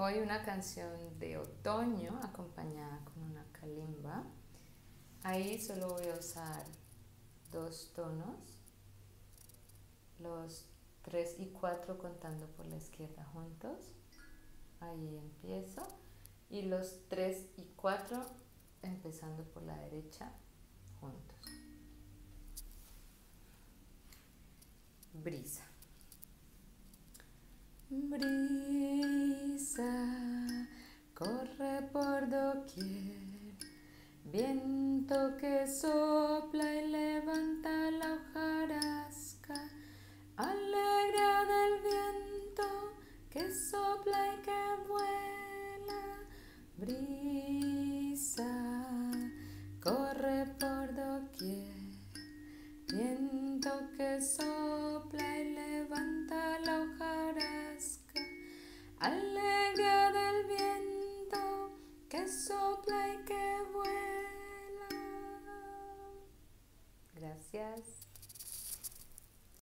Hoy una canción de otoño acompañada con una kalimba. Ahí solo voy a usar dos tonos, los 3 y 4 contando por la izquierda juntos. Ahí empiezo. Y los 3 y 4 empezando por la derecha juntos. Brisa. Brisa, por doquier, viento que sopla y levanta la hojarasca, alegría del viento que sopla y que vuela. Brisa, corre por doquier, viento que sopla y levanta la hojarasca, alegría sopla